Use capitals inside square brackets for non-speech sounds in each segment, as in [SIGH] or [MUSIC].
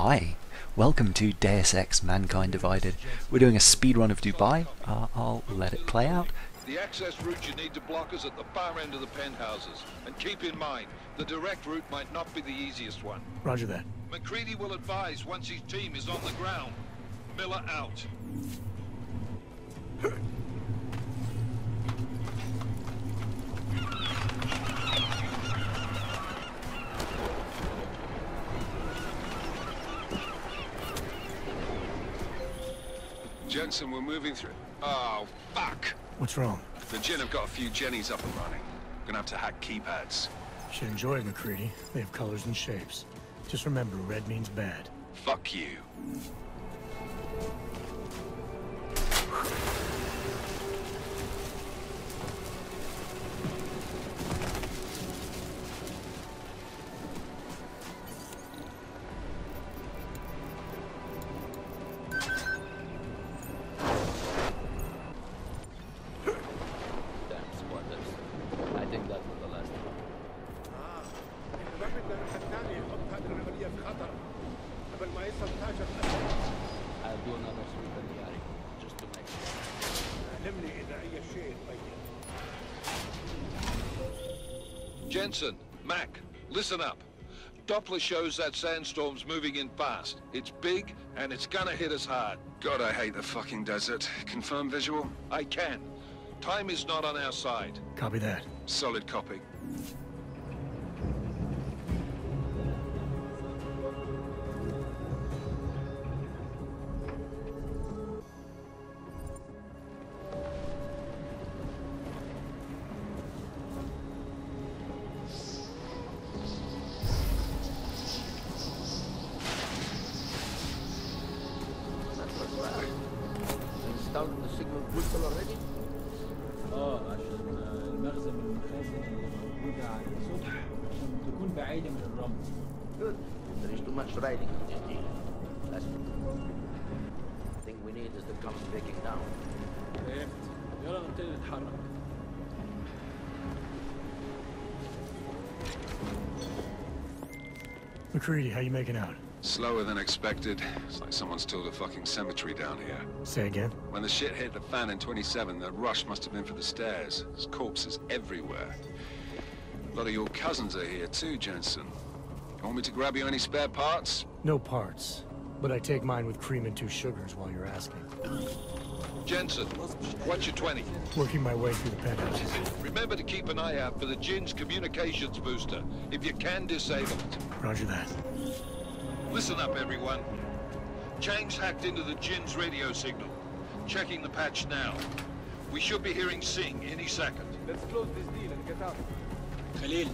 Hi, welcome to Deus Ex Mankind Divided. We're doing a speedrun of Dubai. Uh, I'll let it play out. The access route you need to block is at the far end of the penthouses. And keep in mind, the direct route might not be the easiest one. Roger that. McCready will advise once his team is on the ground. Miller out. [LAUGHS] Jensen, we're moving through... Oh, fuck! What's wrong? The Jinn have got a few Jennies up and running. Gonna have to hack keypads. Should enjoy it, McCready. They have colors and shapes. Just remember, red means bad. Fuck you. I'll do another sweep the just to make sure. Jensen, Mac, listen up. Doppler shows that sandstorm's moving in fast. It's big, and it's gonna hit us hard. God, I hate the fucking desert. Confirm visual? I can. Time is not on our side. Copy that. Solid copy. Installed the signal booster already? اه عشان المخزن من المخازن اللي موجودة على السطح عشان تكون بعيدة من الرمل Good. There is too much riding on this deal. That's the thing we need is to come breaking down. فهمت يلا نبتدي نتحرك McCready, how you making out? Slower than expected. It's like someone's tilled a fucking cemetery down here. Say again? When the shit hit the fan in 27, the rush must have been for the stairs. There's corpses everywhere. A lot of your cousins are here too, Jensen. You want me to grab you any spare parts? No parts. But I take mine with cream and two sugars while you're asking. Jensen, what's your 20? Working my way through the penthouses. Remember to keep an eye out for the Jinn's communications booster. If you can, disable it. Roger that. Listen up, everyone. Chang's hacked into the Jinn's radio signal. Checking the patch now. We should be hearing sing any second. Let's close this deal and get out. خليل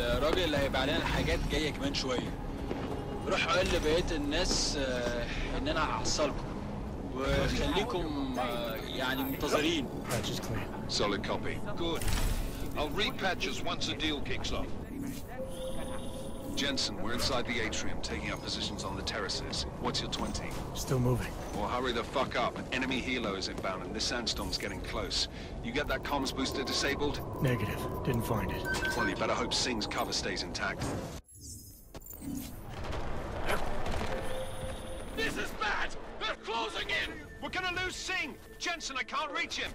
الراجل اللي هيبقى علينا الحاجات جايه كمان شويه روح قول لبقيه الناس ان انا هحصلكم وخليكم يعني منتظرين Solid copy. Good. I'll repatch us once the deal kicks off. Jensen, we're inside the atrium, taking up positions on the terraces. What's your 20? Still moving. Well, hurry the fuck up. Enemy helo is inbound and this sandstorm's getting close. You get that comms booster disabled? Negative. Didn't find it. Well, you better hope Sing's cover stays intact. This is bad! They're closing in! We're gonna lose Sing! Jensen, I can't reach him!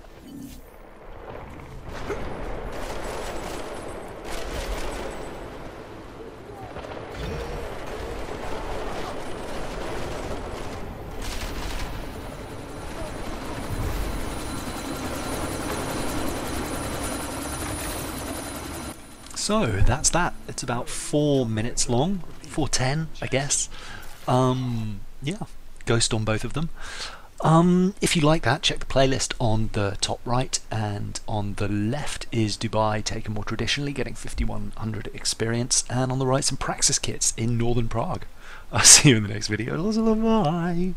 So that's that. It's about four minutes long, four ten, I guess. Um, yeah, ghost on both of them. Um, if you like that, check the playlist on the top right, and on the left is Dubai taken more traditionally, getting 5100 experience, and on the right some Praxis kits in northern Prague. I'll [LAUGHS] see you in the next video. Bye.